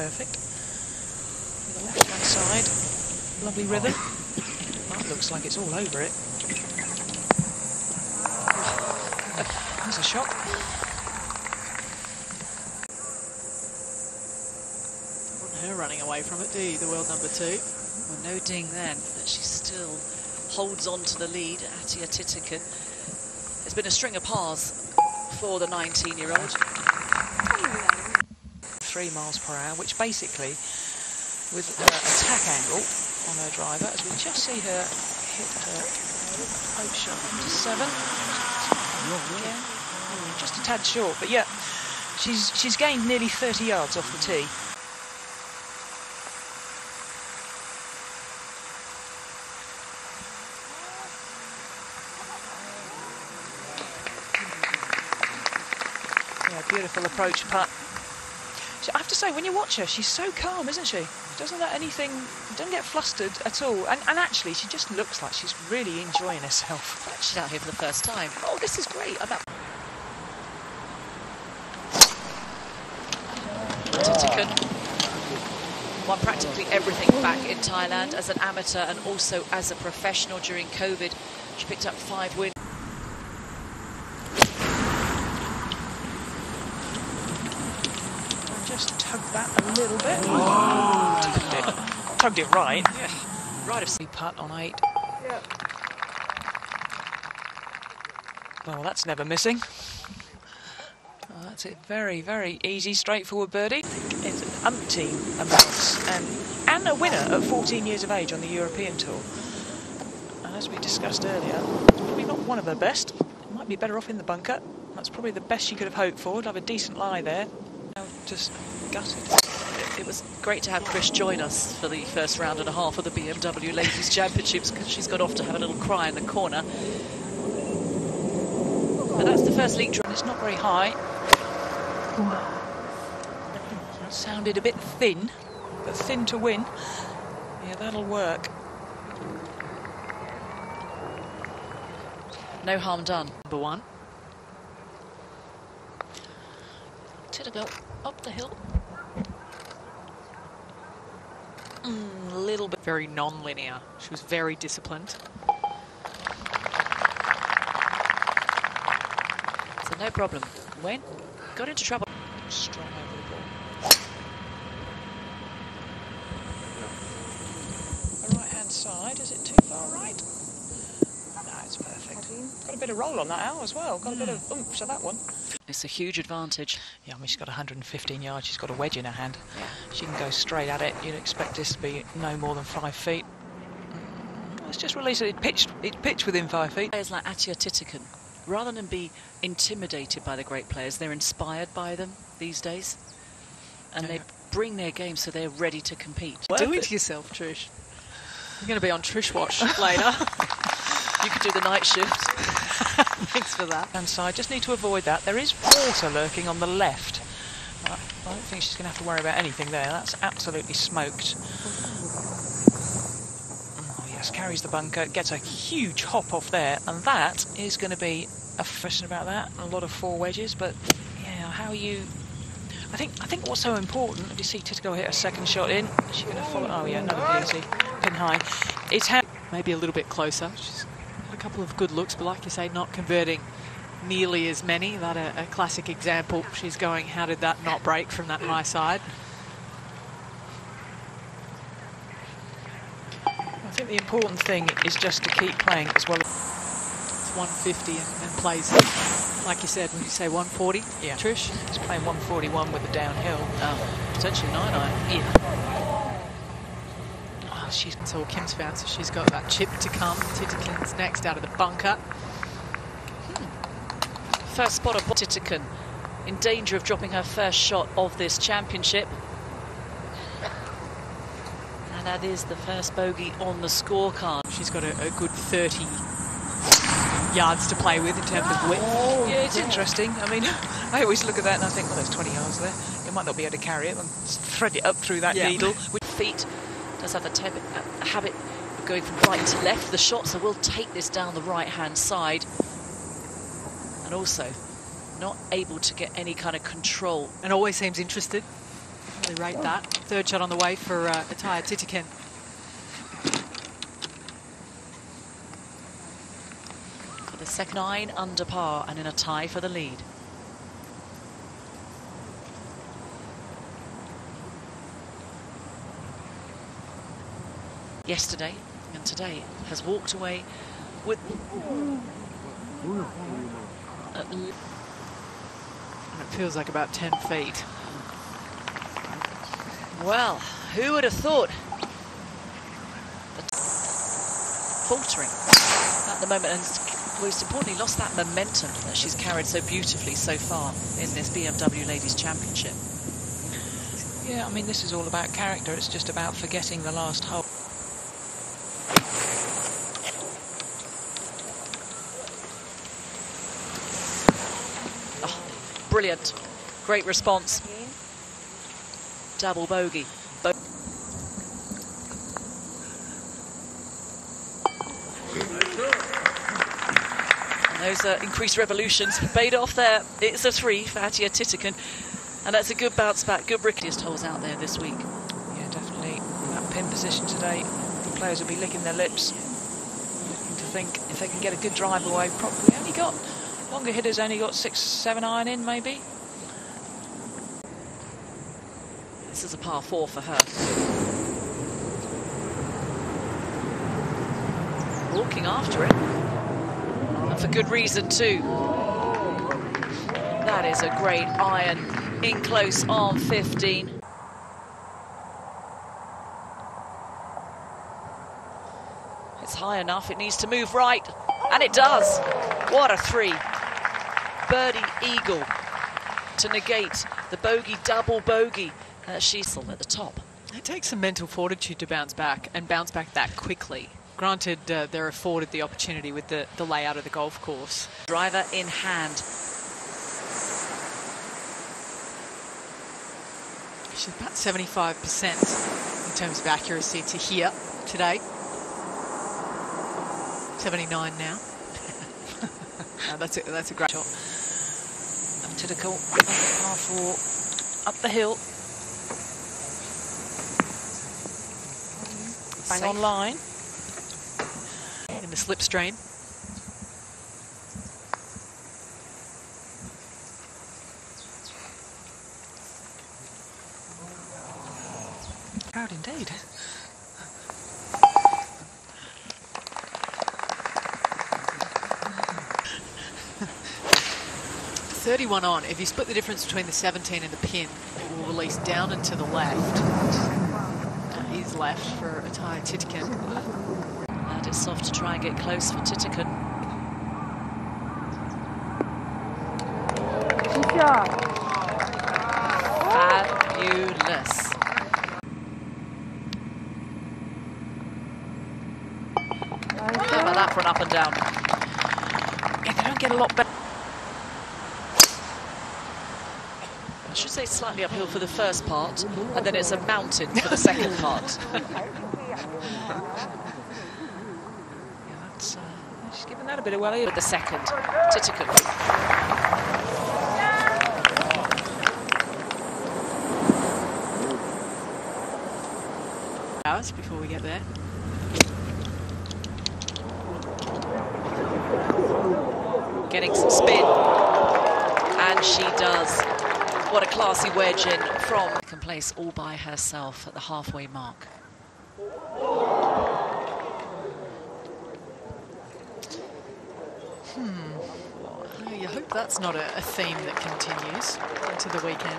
perfect. The left-hand side, lovely rhythm. That looks like it's all over it. That's a shock. Want her running away from it, do you, the world number two? Well, no ding then, but she still holds on to the lead. Atthaya Thitikul. There's been a string of pars for the 19-year-old. Three miles per hour, which basically, with uh, attack angle on her driver, as we just see her hit her approach shot to seven. Again, just a tad short, but yeah, she's she's gained nearly 30 yards off the tee. Beautiful approach putt. I have to say, when you watch her, she's so calm, isn't she? She doesn't let anything, doesn't get flustered at all. And, and actually, she just looks like she's really enjoying herself. She's out here for the first time. Oh, this is great. I'm out. Thitikul won practically everything back in Thailand as an amateur and also as a professional during COVID. She picked up five wins. And just tug that a little bit. Tugged it. Tugged it right. Yeah, right of Sea putt on eight. Well, that's never missing. Oh, that's it. Very, very easy, straightforward birdie. It's an umpteen amounts. And, and a winner at 14 years of age on the European Tour. And as we discussed earlier, probably not one of her best. Might be better off in the bunker. That's probably the best she could have hoped for. Would have a decent lie there. Now just gutted. It was great to have Chris join us for the first round and a half of the BMW Ladies Championships because she's got off to have a little cry in the corner. But that's the first league draw. It's not very high. Sounded a bit thin, but thin to win. Yeah, that'll work. No harm done. Number one. Thitikul up the hill. Mm, a little bit. Very non-linear. She was very disciplined. So no problem. When got into trouble. Strong over the ball. The right hand side, is it too far right? No, it's perfect. Got a bit of roll on that out as well. Got a bit of oomph to that one. It's a huge advantage. Yeah, I mean, she's got 115 yards. She's got a wedge in her hand. She can go straight at it. You'd expect this to be no more than five feet. Let's just release it. It pitched, it pitched within five feet. Players like Atthaya Thitikul, rather than be intimidated by the great players, they're inspired by them these days, and they bring their game so they're ready to compete. Do it to yourself, Trish. You're going to be on Trish Watch later. You could do the night shift. Thanks for that. hand side. Just need to avoid that. There is water lurking on the left. I I don't think she's going to have to worry about anything there. That's absolutely smoked. Oh, yes, carries the bunker, gets a huge hop off there, and that is going to be a question about that. A lot of four wedges, but yeah, how are you. I think I think what's so important. You see Thitikul hit a second shot in, is she going to follow? Oh yeah, another beauty, pin high. It's. Maybe a little bit closer. She's couple of good looks, but like you say, not converting nearly as many. That a, a classic example. She's going, how did that not break from that high side? I think the important thing is just to keep playing as well. It's 150 and, and plays, like you said, when you say 140, Yeah. Trish? She's playing 141 with the downhill. Um, oh, potentially nine iron. Yeah. Oh, she's all Kim's found, so she's got that chip to come. Thitikul's next out of the bunker. Hmm. First spot of Thitikul in danger of dropping her first shot of this championship. And that is the first bogey on the scorecard. She's got a, a good 30 yards to play with in terms of width. Oh, yeah, it's interesting. I mean, I always look at that and I think, well, there's 20 yards there. You might not be able to carry it and thread it up through that Yeah. needle. With feet, does have the teb- a habit of going from right to left. The shot, so we'll take this down the right-hand side. And also, not able to get any kind of control. And always seems interested. actually rate that. Third shot on the way for uh, Atthaya Thitikul. For the second nine under par and in a tie for the lead. Yesterday and today has walked away with And it feels like about 10 feet. Well, who would have thought? Faltering at the moment, and most importantly, lost that momentum that she's carried so beautifully so far in this BMW Ladies Championship. Yeah, I mean, this is all about character. It's just about forgetting the last hole. Brilliant. Great response. Double bogey. Bo- those uh, increased revolutions paid off there. It's a three for Atthaya Thitikul. And that's a good bounce back. Good rickiest holes out there this week. Yeah, definitely. That pin position today, the players will be licking their lips. Looking to think if they can get a good drive away. Probably only got, longer hitters only got six, seven iron in maybe. This is a par four for her. Walking after it. And for good reason too. That is a great iron in close on 15. It's high enough, it needs to move right, and it does. What a three. Birdie Eagle to negate the bogey, double bogey. Uh, Sheasel at the top. It takes some mental fortitude to bounce back and bounce back that quickly. Granted, uh, they're afforded the opportunity with the, the layout of the golf course. Driver in hand. She's about 75% in terms of accuracy to here today. 79 now. Uh, that's, a, that's a great shot. Thitikul, par four, up the hill. Bang on line. In the slipstream. Proud indeed. Thirty-one on. If you split the difference between the 17 and the pin, it will release down and to the left. That is left for Atthaya Thitikul. And it's soft to try and get close for Thitikul. Fabulous. How about that for an up and down? Yeah, they don't get a lot better. I should say slightly uphill for the first part, and then it's a mountain for the second part. Yeah, that's, uh, she's given that a bit of welly. With the second, Thitikul. Hours before we get there. getting some spin. And she does. What a classy wedge in from Can place all by herself at the halfway mark. Hmm. You hope that's not a, a theme that continues into the weekend.